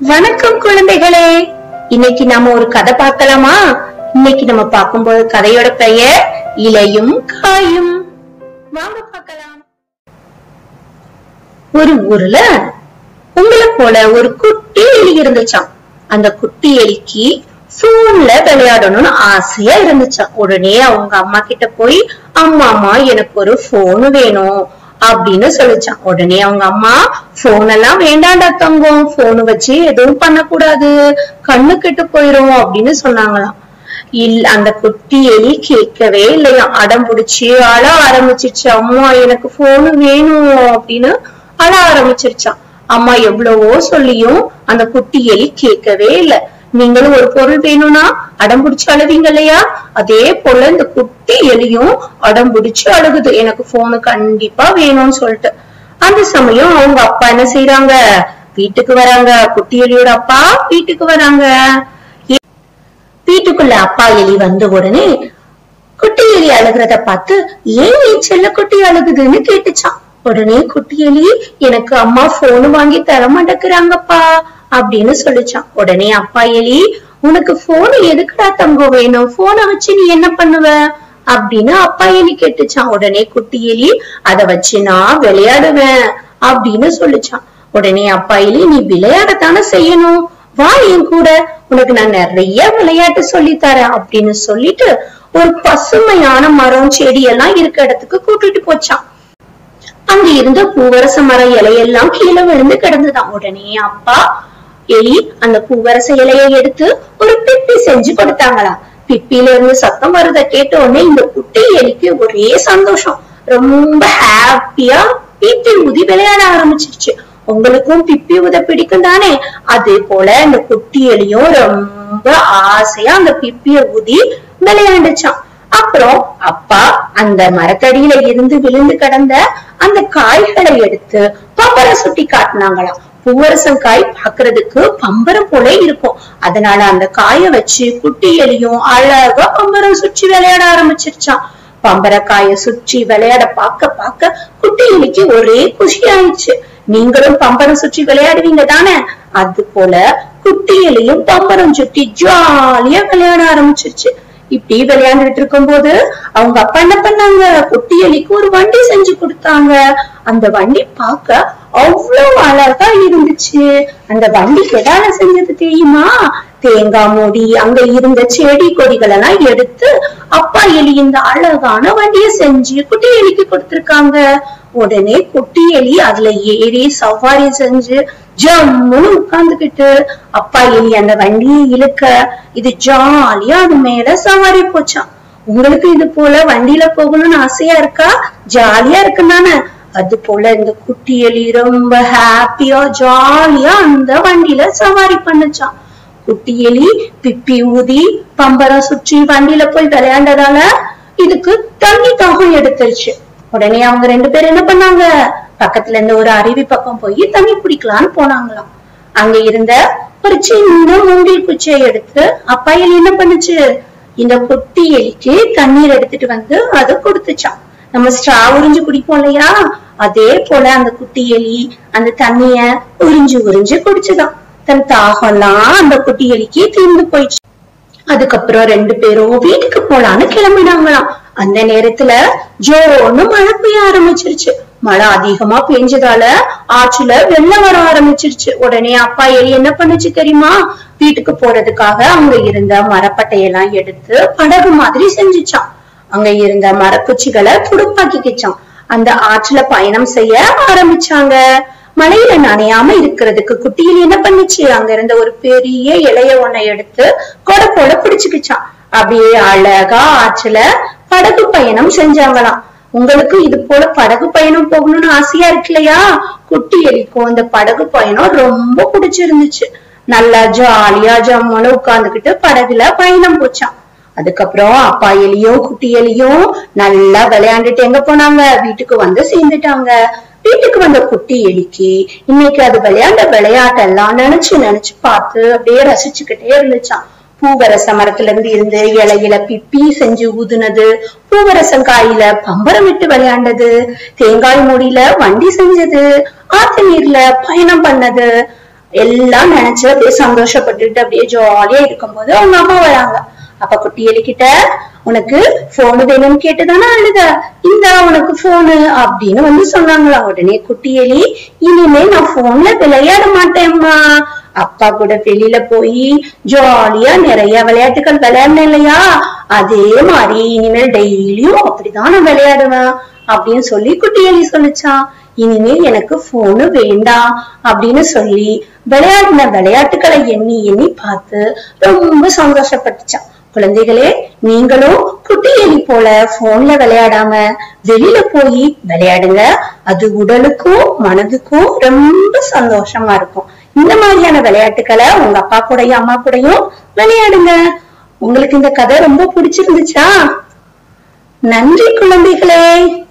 வணக்கம் குழந்தைகளே. இன்னைக்கு நாம ஒரு கதை பார்க்கலாமா? இன்னைக்கு நம்ம பார்க்கும்போது கதையோட பெயர் இலையும் காயும். வாங்க பார்க்கலாம். ஒரு ஊர்ல உங்களை போல ஒரு குட்டி எலி இருந்துச்சாம். அந்த குட்டி எலிக்கு போன்ல விளையாடணும்னு ஆசையா இருந்துச்சான் உடனே அவங்க அம்மா கிட்ட போய் அம்மா அம்மா எனக்கு ஒரு போன் வேணும். அப்படின்னு சொல்லிச்சான். உடனே அவங்க அம்மா போன் எல்லாம் வேண்டாண்டா தங்கம் போன் வச்சு எதுவும் பண்ணக்கூடாது கண்ணு கெட்டு போயிரும் அப்படின்னு சொன்னாங்களாம். இல்ல அந்த குட்டி எலி கேட்கவே இல்லையா? அடம் புடிச்சு அழ ஆரம்பிச்சிருச்சு. அம்மா எனக்கு போன் வேணும் அப்படின்னு அழ ஆரம்பிச்சிருச்சான் அம்மா எவ்வளவோ சொல்லியும் அந்த குட்டி எலி கேட்கவே இல்ல. நீங்களும் ஒரு பொருள் வேணும்னா அடம் பிடிச்சு அழுவீங்க இல்லையா? அதே போல இந்த குட்டி எலியும் அடம் பிடிச்சு அழுகுது. எனக்கு போனு கண்டிப்பா வேணும்னு சொல்லிட்டு. அந்த சமயம் அவங்க அப்பா என்ன செய்யறாங்க வீட்டுக்கு வராங்க. குட்டி எலியோட அப்பா வீட்டுக்கு வராங்க. வீட்டுக்குள்ள அப்பா எலி வந்த உடனே குட்டி எலி அழுகிறத பார்த்து ஏன் நீ செல்ல குட்டி அழுகுதுன்னு கேட்டுச்சான் உடனே குட்டி எலி எனக்கு அம்மா போன் வாங்கி தர மாட்டேங்கிறாங்கப்பா. அப்படின்னு சொல்லிச்சான். உடனே அப்பா எலி உனக்கு போன் எதுக்குடா தங்கம் வேணும்? போனை வச்சு நீ என்ன பண்ணுவ? அப்படின்னு அப்பா எலி கேட்டுச்சான். உடனே குட்டி எலி அத வச்சு நான் விளையாடுவேன். அப்படின்னு சொல்லிச்சான். உடனே அப்பா எலி நீ விளையாடத்தானே செய்யணும்? வா என் கூட உனக்கு நான் நிறைய விளையாட்டு சொல்லி தரேன். அப்படின்னு சொல்லிட்டு ஒரு பசுமையான மரம் செடி எல்லாம் இருக்க இடத்துக்கு கூட்டிட்டு போச்சான். அங்க இருந்த பூவரச மர இலையெல்லாம் கீழே விழுந்து கிடந்துதான் உடனே அப்பா எலி அந்த பூவரச இலையை எடுத்து ஒரு பிப்பி செஞ்சு கொடுத்தாங்களாம் பிப்பில இருந்து சத்தம் வருத கேட்ட உடனே இந்த குட்டி எலிக்கு ஒரே சந்தோஷம். ரொம்ப ஹாப்பியா பிப்பி ஊதி விளையாட ஆரம்பிச்சிருச்சு. உங்களுக்கும் பிப்பி உத பிடிக்கும் தானே. அதே போல இந்த குட்டி எலியும் ரொம்ப ஆசையா அந்த பிப்பிய ஊதி விளையாண்டுச்சான் அப்புறம் அப்பா அந்த மரத்தடியில இருந்து விழுந்து கிடந்த அந்த காய்களை எடுத்து பம்பரம் சுட்டி காட்டினாங்களாம். பூவரசம் காய் பாக்குறதுக்கு பம்பரம் போல இருக்கும். அதனால அந்த காய வச்சு குட்டி எலியும் அழகா பம்பரம் சுற்றி விளையாட ஆரம்பிச்சிருச்சான் பம்பரக்காய சுற்றி விளையாட பார்க்க பார்க்க குட்டி எலிக்கு ஒரே குஷி ஆயிடுச்சு நீங்களும் பம்பரம் சுற்றி விளையாடுவீங்க தானே? அது போல குட்டி எலியும் பம்பரம் சுற்றி ஜாலியா விளையாட ஆரம்பிச்சிருச்சு. இப்படி விளையாண்டுட்டு இருக்கும் போது அவங்க அப்பா என்ன பண்ணாங்க? குட்டி எலிக்கு ஒரு வண்டி செஞ்சு கொடுத்தாங்க. அந்த வண்டி பார்க்க அவ்வளவு அழகா இருந்துச்சு. அந்த வண்டிக்கு எதால செஞ்சது தெரியுமா? தேங்காய் மூடி அங்க இருந்த செடி கொடிகள் எல்லாம் எடுத்து அப்பா எலி இந்த அழகான வண்டிய செஞ்சு குட்டி எலிக்கு கொடுத்திருக்காங்க. உடனே குட்டி எலி அதுல ஏறி சவாரி செஞ்சு ஜம்முன்னு உட்கார்ந்துகிட்டு அப்பா எலி அந்த வண்டியை இழுக்க இது ஜாலியா அது மேல சவாரி போச்சான் உங்களுக்கு இது போல வண்டியில போகணும்னு ஆசையா இருக்கா? ஜாலியா இருக்குதானே அது போல இந்த குட்டி எலி ரொம்ப ஹாப்பியா ஜாலியா அந்த வண்டியில சவாரி பண்ணுச்சான் குட்டி எலி பிப்பி ஊதி பம்பரம் சுற்றி வண்டியில போய் விளையாண்டதால இதுக்கு தண்ணி தாகம் எடுத்துருச்சு. உடனே அவங்க ரெண்டு பேரும் என்ன பண்ணாங்க? பக்கத்துல இருந்து ஒரு அருவி பக்கம் போய் தண்ணி குடிக்கலான்னு போனாங்களாம். அங்க இருந்த ஒரு சின்ன மூங்கில் குச்சியை எடுத்து அப்பா எலி என்ன பண்ணுச்சு? இந்த குட்டி எலிக்கு தண்ணீர் எடுத்துட்டு வந்து அதை கொடுத்துச்சான் நம்ம ஸ்ட்ரா உறிஞ்சு குடிப்போம் இல்லையா? அதே போல அந்த குட்டி எலி அந்த தண்ணிய உறிஞ்சு உறிஞ்சு குடிச்சுதான். தன் தாகம்லாம் அந்த குட்டி எலிக்கு தீர்ந்து போயிடுச்சு. அதுக்கப்புறம் ரெண்டு பேரும் வீட்டுக்கு போலான்னு கிளம்பினாங்களாம். அந்த நேரத்துல ஜோன்னு மழை பெய்ய ஆரம்பிச்சிருச்சு. மழை அதிகமா பெஞ்சதால ஆற்றுல வெள்ளம் வர ஆரம்பிச்சிருச்சு. உடனே அப்பா எலி என்ன பண்ணுச்சு தெரியுமா? வீட்டுக்கு போறதுக்காக அங்க இருந்த மரப்பட்டையெல்லாம் எடுத்து படகு மாதிரி செஞ்சுச்சான் அங்க இருந்த மரக்குச்சிகளை துடுப்பாக்கிக்கிச்சான். அந்த ஆற்றுல பயணம் செய்ய ஆரம்பிச்சாங்க. மழையில நனையாம இருக்கிறதுக்கு குட்டியில் என்ன பண்ணுச்சு? அங்க இருந்த ஒரு பெரிய இலைய ஒன்னை எடுத்து கொடை போல பிடிச்சுக்கிச்சான். அப்படியே அழகா ஆற்றுல படகு பயணம் செஞ்சாங்களாம். உங்களுக்கு இது போல படகு பயணம் போகணும்னு ஆசையா இருக்கு இல்லையா? குட்டி எலிக்கும் இந்த படகு பயணம் ரொம்ப பிடிச்சிருந்துச்சு. நல்லா ஜாலியா ஜம்முன்னு உட்கார்ந்துகிட்டு படகுல பயணம் போச்சான் அதுக்கப்புறம் அப்பா எலியும் குட்டி எலியும் நல்லா விளையாண்டுட்டு எங்க போனாங்க? வீட்டுக்கு வந்து சேர்ந்துட்டாங்க. வீட்டுக்கு வந்த குட்டி எலிக்கு இன்னைக்கு அது விளையாண்ட விளையாட்டெல்லாம் நினைச்சு நினைச்சு பார்த்து அப்படியே ரசிச்சுக்கிட்டே இருந்துச்சான் பூவரச மரத்துல இருந்து இருந்து இலையில பிப்பி செஞ்சு ஊதுனது பூவரசம் காயில பம்பரம் விட்டு விளையாண்டது தேங்காய் மூடியில வண்டி செஞ்சது ஆத்து நீர்ல பயணம் பண்ணது. எல்லாம் நினைச்சு அப்படியே சந்தோஷப்பட்டுட்டு அப்படியே ஜாலியா இருக்கும்போது அவங்க அம்மா வராங்க. அப்ப குட்டியலி கிட்ட உனக்கு போனு வேணும்னு கேட்டுதானே அழுத இந்த உனக்கு போனு அப்படின்னு வந்து சொன்னாங்களா உடனே குட்டியலி இனிமே நான் போன்ல விளையாட மாட்டேம்மா. அப்பா கூட வெளியில போய் ஜாலியா நிறைய விளையாட்டுகள் விளையாடணும் இல்லையா? அதே மாதிரி இனிமேல் டெய்லியும் அப்படிதான் நான் விளையாடுவேன் அப்படின்னு சொல்லி குட்டியலி சொல்லிச்சான். இனிமே எனக்கு போனு வேண்டாம் அப்படின்னு சொல்லி விளையாடின விளையாட்டுகளை எண்ணி எண்ணி பார்த்து ரொம்ப சந்தோஷப்பட்டுச்சான். குழந்தைகளே நீங்களும் குட்டியலி போல போன்ல விளையாடாம வெளியில போய் விளையாடுங்க. அது உடலுக்கும் மனதுக்கும் ரொம்ப சந்தோஷமா இருக்கும். இந்த மாதிரியான விளையாட்டுகளை உங்க அப்பா கூடயும் அம்மா கூடயும் விளையாடுங்க. உங்களுக்கு இந்த கதை ரொம்ப பிடிச்சிருந்துச்சா? நன்றி குழந்தைகளே.